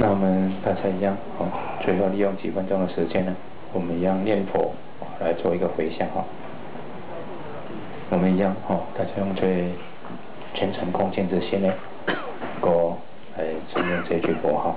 那我们大家一样，哦，最后利用几分钟的时间呢，我们一样念佛来做一个回向哈。我们一样，哦，大家用最虔诚恭敬之心呢，过来承念这句佛号。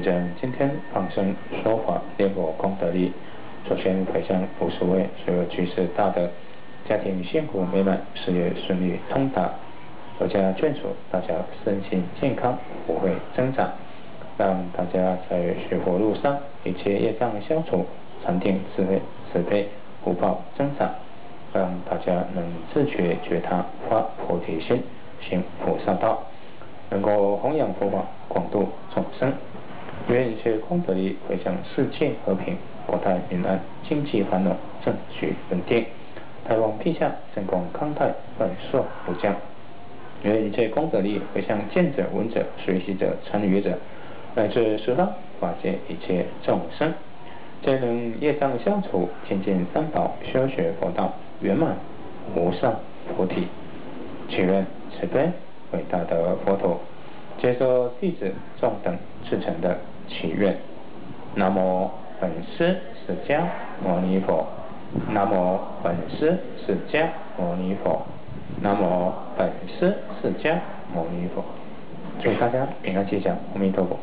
将今天放生说法念佛功德力，首先回向无所谓所有居士大德，家庭幸福美满，事业顺利通达，国家眷属大家身心健康，不会增长，让大家在学佛路上一切业障消除，禅定智慧慈悲福报增长，让大家能自觉觉他发菩提心，行菩萨道，能够弘扬佛法，广度众生。愿一切功德力回向世界和平、国泰民安、经济繁荣、政局稳定。台湾陛下政光康泰、万寿无疆。愿一切功德力回向见者、闻者、学习者、参与者，乃至十方法界一切众生，皆能业障消除，亲近三宝，修学佛道，圆满无上菩提。祈愿慈悲伟大的佛陀，接受弟子众等至诚的。祈愿，南无本师释迦牟尼佛，南无本师释迦牟尼佛，南无本师释迦牟尼佛。祝大家平安吉祥，阿弥陀佛。